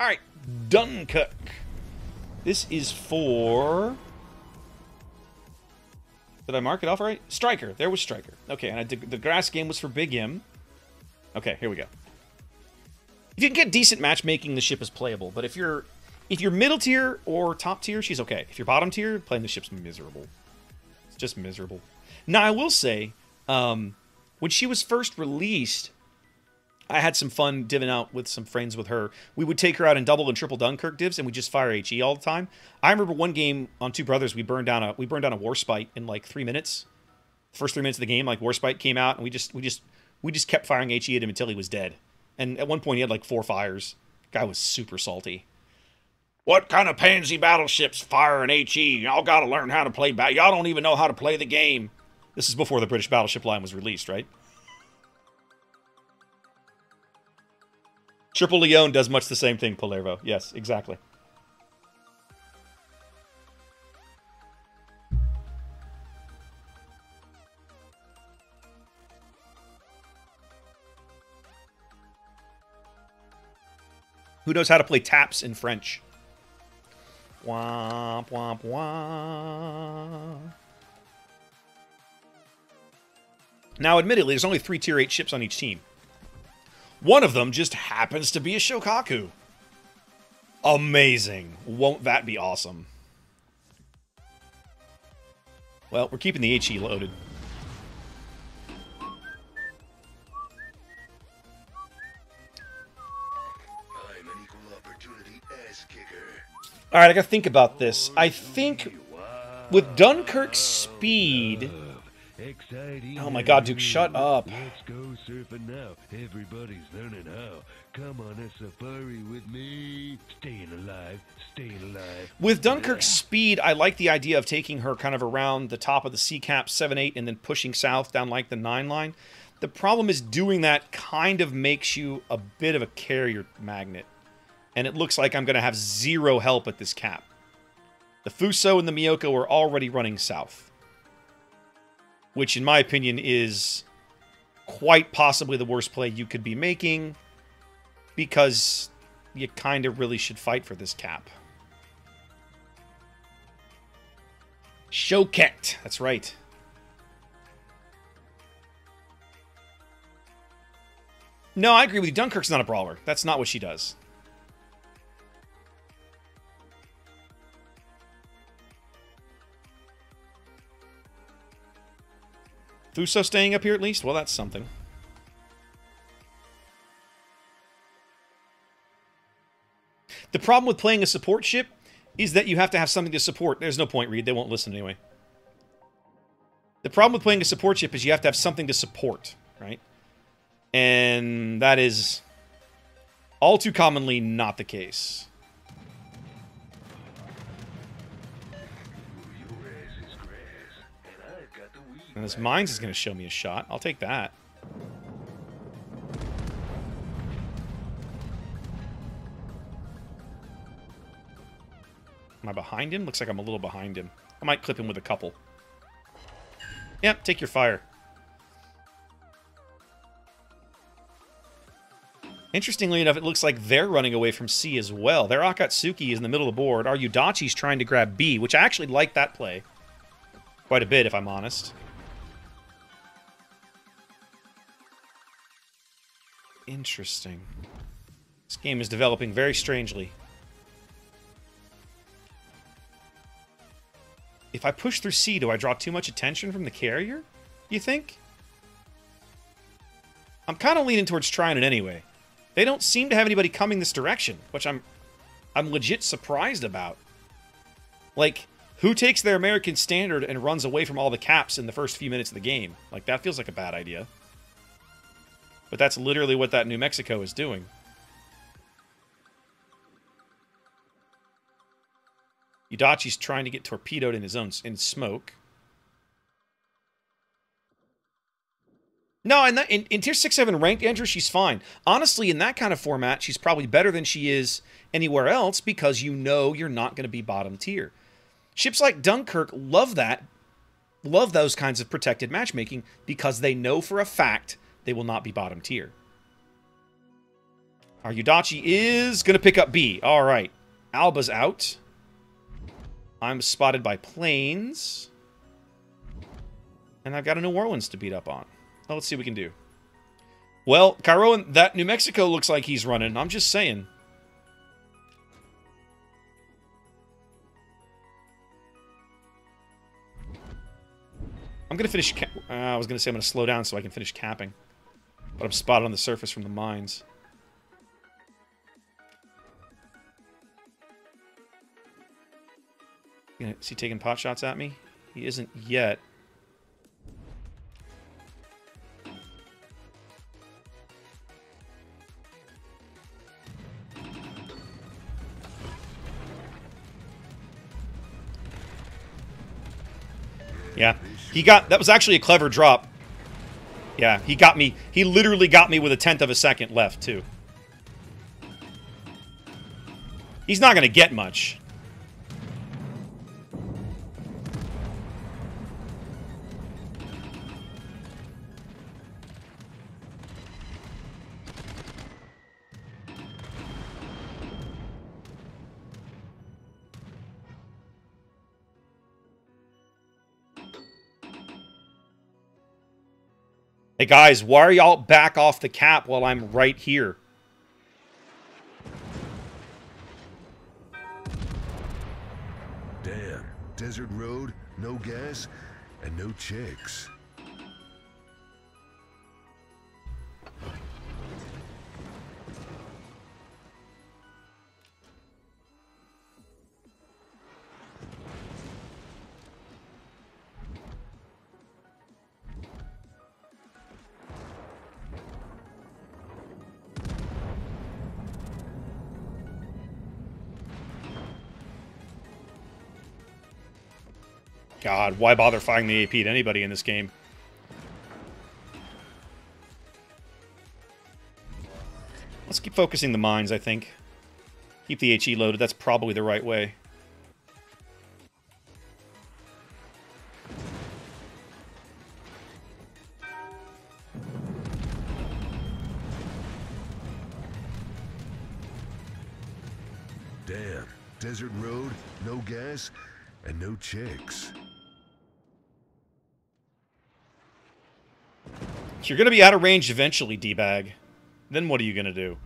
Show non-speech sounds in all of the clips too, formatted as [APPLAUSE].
All right, Dunkirk. This is for. Did I mark it off right? Striker. There was Striker. Okay, and I did, the grass game was for Big M. Okay, here we go. If you can get decent matchmaking, the ship is playable. But if you're if you're middle tier or top tier, she's okay. If you're bottom tier, playing the ship's miserable. It's just miserable. Now I will say, um, when she was first released, I had some fun diving out with some friends with her. We would take her out in double and triple Dunkirk divs, and we just fire HE all the time. I remember one game on Two Brothers, we burned down a we burned down a war Warspite in like three minutes. First three minutes of the game, like war Warspite came out, and we just we just we just kept firing HE at him until he was dead. And at one point, he had like four fires. Guy was super salty. What kind of pansy battleships fire an HE? Y'all got to learn how to play. Ba- Y'all don't even know how to play the game. This is before the British battleship line was released, right? Triple Lyon does much the same thing, Palervo. Yes, exactly. Who knows how to play taps in French? Womp, womp, womp. Now, admittedly, there's only three Tier 8 ships on each team. One of them just happens to be a Shokaku. Amazing. Won't that be awesome? Well, we're keeping the HE loaded. All right, I gotta think about this. I think with Dunkirk's speed. Oh my god, Duke, shut up. Let's go surfing now. Everybody's learning how. Come on a safari with me. Staying alive, staying alive. With Dunkirk's speed, I like the idea of taking her kind of around the top of the sea cap 7 8 and then pushing south down like the 9 line. The problem is doing that kind of makes you a bit of a carrier magnet. And it looks like I'm going to have zero help at this cap. The Fuso and the Myoko are already running south. Which, in my opinion, is quite possibly the worst play you could be making. Because you kind of really should fight for this cap. Shoket. That's right. No, I agree with you. Dunkirk's not a brawler. That's not what she does. Fuso staying up here at least? Well, that's something. The problem with playing a support ship is that you have to have something to support. There's no point, Reed. They won't listen anyway. The problem with playing a support ship is you have to have something to support, right? And that is all too commonly not the case. And this Mainz is going to show me a shot. I'll take that. Am I behind him? Looks like I'm a little behind him. I might clip him with a couple. Yep, take your fire. Interestingly enough, it looks like they're running away from C as well. Their Akatsuki is in the middle of the board. Our Yudachi's trying to grab B, which I actually like that play. Quite a bit, if I'm honest. Interesting. This game is developing very strangely. If I push through C, do I draw too much attention from the carrier? You think? I'm kind of leaning towards trying it anyway. They don't seem to have anybody coming this direction, which I'm I'm legit surprised about. Like, who takes their American standard and runs away from all the caps in the first few minutes of the game? Like, that feels like a bad idea. But that's literally what that New Mexico is doing. Yudachi's trying to get torpedoed in his own in smoke. No, in, that, in, in tier 6 7 ranked, Andrew, she's fine. Honestly, in that kind of format, she's probably better than she is anywhere else because you know you're not going to be bottom tier. Ships like Dunkirk love that, love those kinds of protected matchmaking because they know for a fact they will not be bottom tier. Our Yudachi is going to pick up B. All right. Alba's out. I'm spotted by planes. And I've got a New Orleans to beat up on. Well, let's see what we can do. Well, Cairo, that New Mexico looks like he's running. I'm just saying. I'm going to finish... Uh, I was going to say I'm going to slow down so I can finish capping. But I'm spotted on the surface from the Mainz. Is he taking pot shots at me? He isn't yet. Yeah. He got... That was actually a clever drop. Yeah, he got me... He literally got me with a tenth of a second left, too. He's not going to get much. Hey guys, why are y'all back off the cap while I'm right here? Damn, desert road, no gas, and no chicks. God, why bother firing the AP to anybody in this game? Let's keep focusing the Mainz, I think. Keep the HE loaded. That's probably the right way. You're going to be out of range eventually, D-Bag. Then what are you going to do?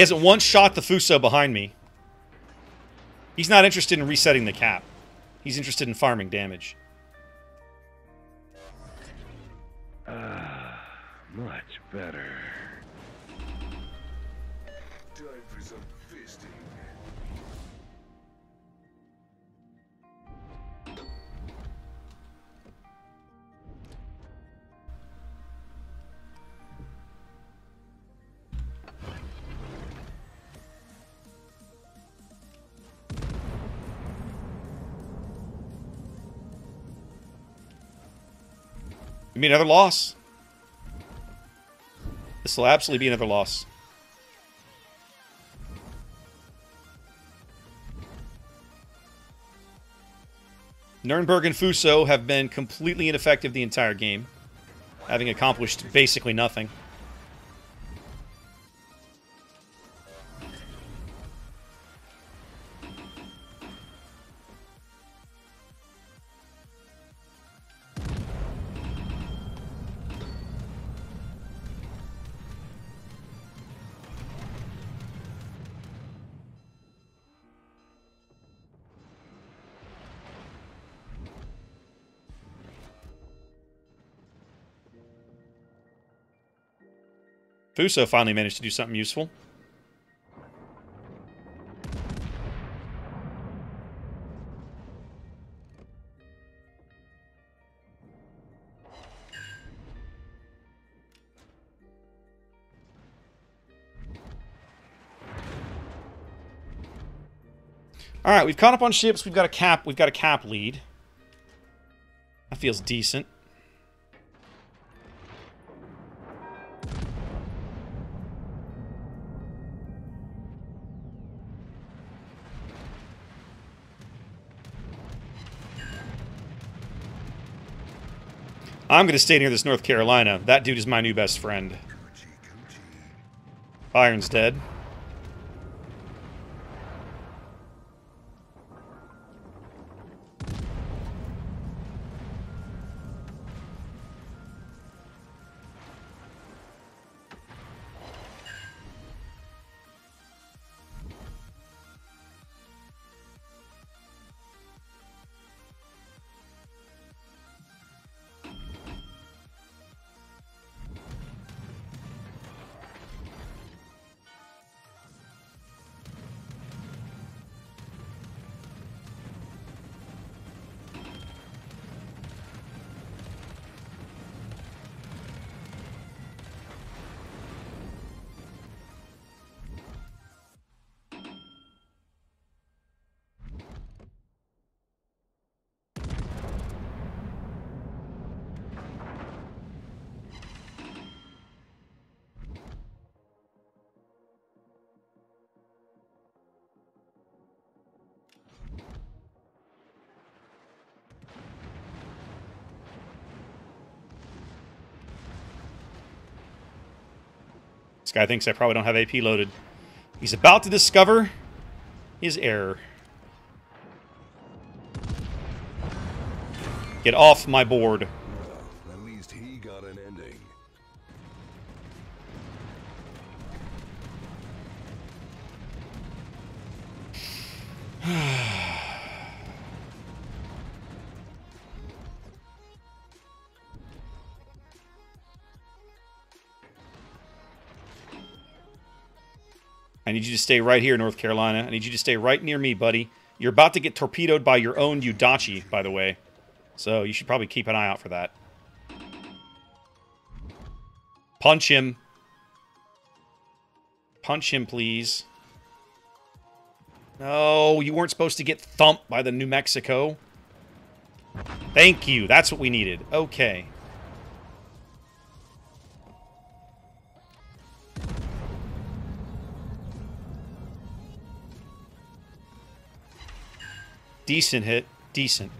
He hasn't once shot the Fuso behind me. He's not interested in resetting the cap. He's interested in farming damage. Ah, much better. Time for some fisting. Me another loss. This will absolutely be another loss. Nurnberg and Fuso have been completely ineffective the entire game, having accomplished basically nothing. Fuso finally managed to do something useful. All right, we've caught up on ships. We've got a cap. We've got a cap lead. That feels decent. I'm going to stay near this North Carolina. That dude is my new best friend. Iron's dead. This guy thinks I probably don't have AP loaded. He's about to discover his error. Get off my board. You to stay right here, North Carolina. I need you to stay right near me, buddy. You're about to get torpedoed by your own Yudachi, by the way. So you should probably keep an eye out for that. Punch him. Punch him, please. No, you weren't supposed to get thumped by the New Mexico. Thank you. That's what we needed. Okay. Decent hit. Decent.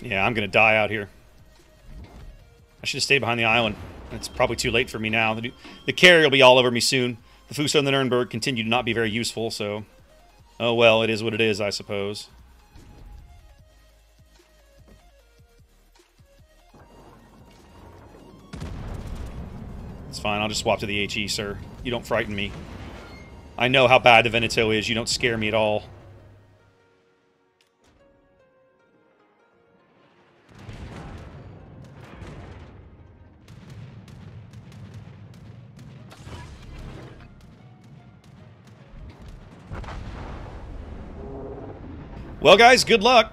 Yeah, I'm gonna die out here. I should have stayed behind the island. It's probably too late for me now. The, the carrier will be all over me soon. The Fuso and the Nurnberg continue to not be very useful, so... Oh well, it is what it is, I suppose. It's fine, I'll just swap to the HE, sir. You don't frighten me. I know how bad the Veneto is, you don't scare me at all. Well, guys, good luck.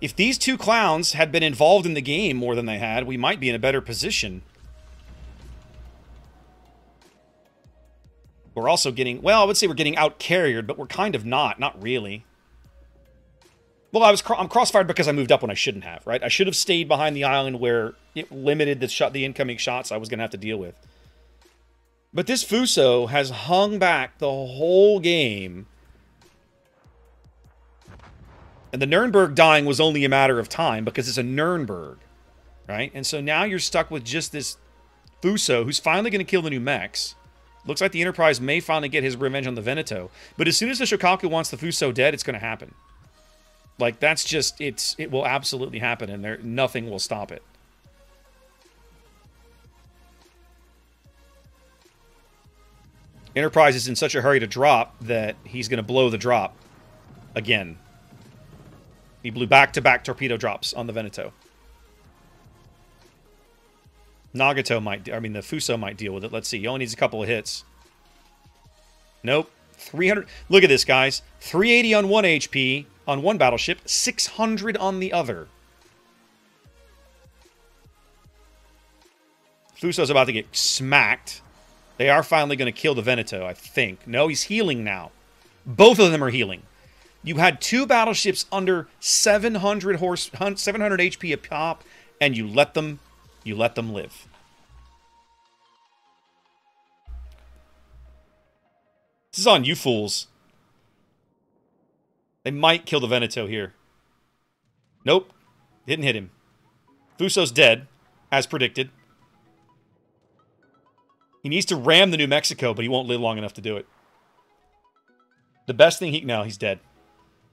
If these two clowns had been involved in the game more than they had, we might be in a better position. We're also getting, well, I would say we're getting out-carriered, but we're kind of not. Not really. Well, I was I'm crossfired because I moved up when I shouldn't have, right? I should have stayed behind the island where it limited the shot, the incoming shots I was going to have to deal with. But this Fuso has hung back the whole game and the Nuremberg dying was only a matter of time because it's a Nuremberg, right? And so now you're stuck with just this Fuso who's finally going to kill the new mechs. Looks like the Enterprise may finally get his revenge on the Veneto. But as soon as the Shokaku wants the Fuso dead, it's going to happen. Like, that's just, it's it will absolutely happen, and there nothing will stop it. Enterprise is in such a hurry to drop that he's going to blow the drop again. He blew back-to-back torpedo drops on the Veneto. Nagato might, I mean, the Fuso might deal with it. Let's see. He only needs a couple of hits. Nope. 300. Look at this, guys. 380 on one HP on one battleship, 600 on the other. Fuso's about to get smacked. They are finally going to kill the Veneto, I think. No, he's healing now. Both of them are healing. You had two battleships under 700 horse 700 HP a pop and you let them you let them live. This is on you fools. They might kill the Veneto here. Nope. Didn't hit him. Fuso's dead, as predicted. He needs to ram the New Mexico, but he won't live long enough to do it. The best thing he... No, he's dead.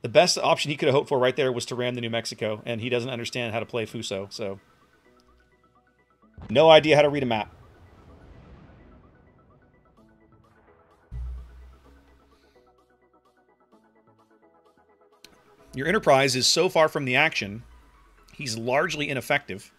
The best option he could have hoped for right there was to ram the New Mexico, and he doesn't understand how to play Fuso, so... No idea how to read a map. Your Enterprise is so far from the action, he's largely ineffective.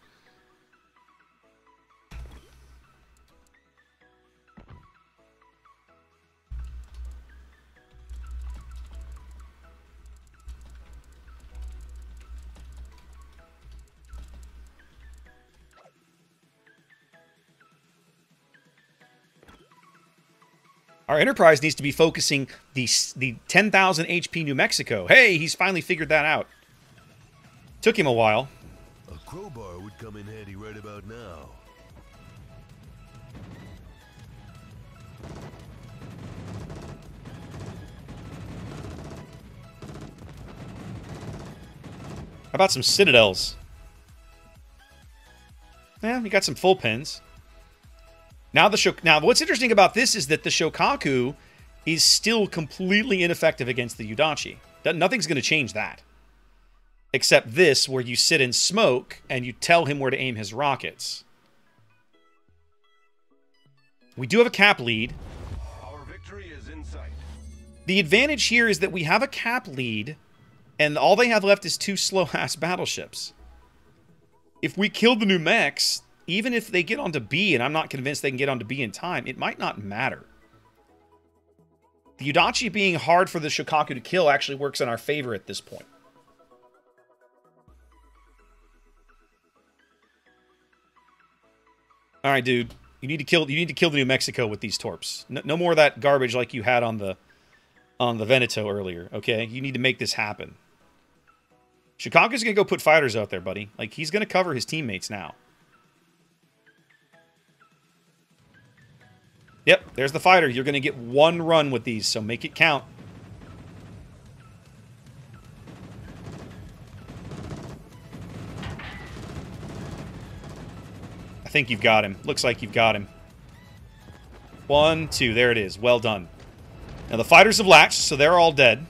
Our Enterprise needs to be focusing the the 10,000 HP New Mexico. Hey, he's finally figured that out. Took him a while. A crowbar would come in handy right about now. How about some citadels? Yeah, you got some full pins. Now the Shok now what's interesting about this is that the Shokaku is still completely ineffective against the Yudachi. Nothing's going to change that. Except this, where you sit in smoke and you tell him where to aim his rockets. We do have a cap lead. Our victory is in sight. The advantage here is that we have a cap lead, and all they have left is two slow-ass [LAUGHS] battleships. If we kill the new mechs, even if they get onto B, and I'm not convinced they can get onto B in time, it might not matter. The Yudachi being hard for the Shokaku to kill actually works in our favor at this point. All right, dude. You need to kill. You need to kill the New Mexico with these torps. No, no more of that garbage like you had on the on the Veneto earlier. Okay, you need to make this happen. Shokaku's gonna go put fighters out there, buddy. Like he's gonna cover his teammates now. Yep, there's the fighter. You're gonna get one run with these, so make it count. I think you've got him. Looks like you've got him. One, two. There it is. Well done. Now, the fighters have latched, so they're all dead.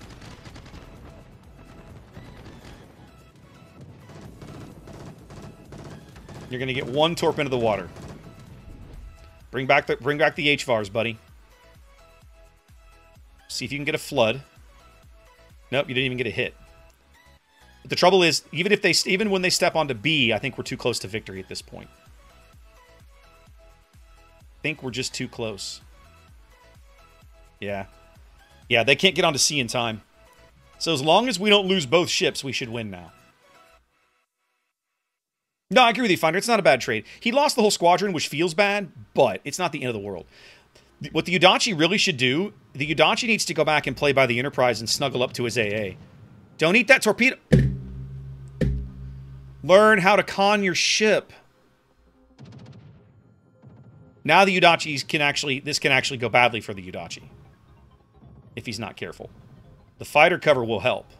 You're going to get one torp into the water. Bring back the bring back the HVARs, buddy. See if you can get a flood. Nope, you didn't even get a hit. But the trouble is, even if they even when they step onto B, I think we're too close to victory at this point I think we're just too close. Yeah. Yeah, they can't get onto C in time. So as long as we don't lose both ships, we should win now. No, I agree with you, Finder. It's not a bad trade. He lost the whole squadron, which feels bad, but it's not the end of the world. What the Yudachi really should do, the Yudachi needs to go back and play by the Enterprise and snuggle up to his AA. Don't eat that torpedo. Learn how to con your ship. Now the Yudachis can actually, this can actually go badly for the Yudachi. If he's not careful. The fighter cover will help.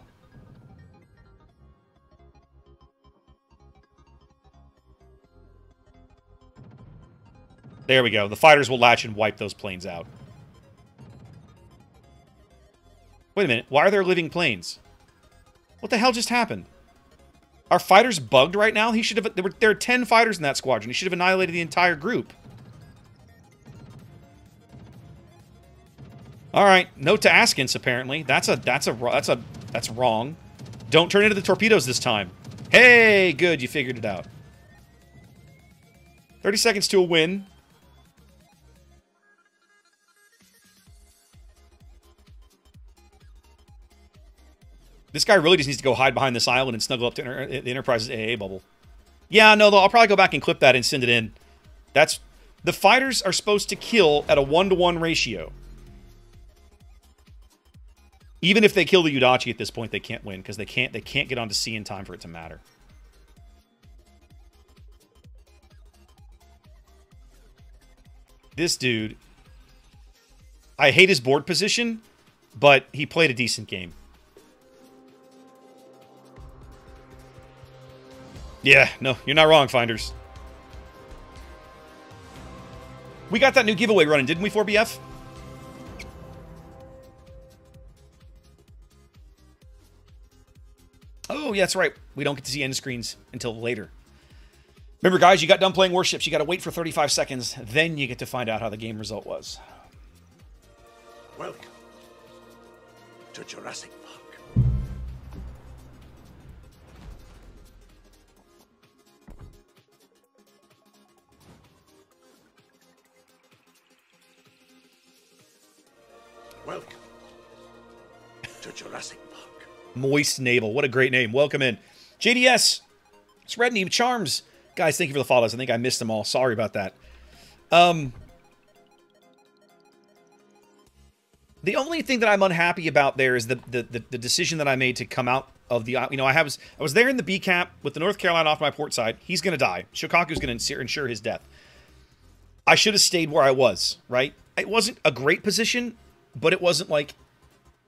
There we go. The fighters will latch and wipe those planes out. Wait a minute. Why are there living planes? What the hell just happened? Are fighters bugged right now? He should have... There, were, there are 10 fighters in that squadron. He should have annihilated the entire group. All right, note to Askins. Apparently, that's a that's a that's a that's wrong. Don't turn into the torpedoes this time. Hey, good, you figured it out. 30 seconds to a win. This guy really just needs to go hide behind this island and snuggle up to the Enterprise's AA bubble. Yeah, no, though, I'll probably go back and clip that and send it in. That's the fighters are supposed to kill at a one to one ratio. Even if they kill the Yudachi at this point, they can't win because they can't they can't get onto C in time for it to matter. This dude, I hate his board position, but he played a decent game. Yeah, no, you're not wrong, Finders. We got that new giveaway running, didn't we, 4BF? Oh, yeah, that's right. We don't get to see end screens until later. Remember, guys, you got done playing Warships. You got to wait for 35 seconds. Then you get to find out how the game result was. Welcome to Jurassic Welcome to Jurassic Park. Moist Navel. What a great name. Welcome in. JDS. It's Red Name Charms. Guys, thank you for the follows. I think I missed them all. Sorry about that. Um, the only thing that I'm unhappy about there is the, the, the, the decision that I made to come out of the, you know, I was, I was there in the B cap with the North Carolina off my port side. He's going to die. Shokaku's going to ensure his death. I should have stayed where I was, right? It wasn't a great position, but it wasn't like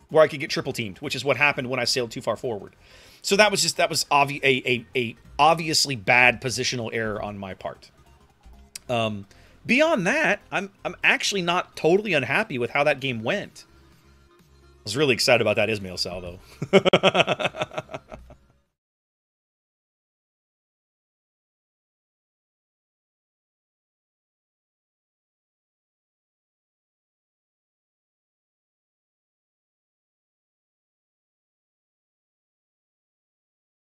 where I could get triple teamed, which is what happened when I sailed too far forward. So that was just that was obvi- a, a, a obviously bad positional error on my part. Um, beyond that, I'm I'm actually not totally unhappy with how that game went. I was really excited about that Izmail salvo. [LAUGHS]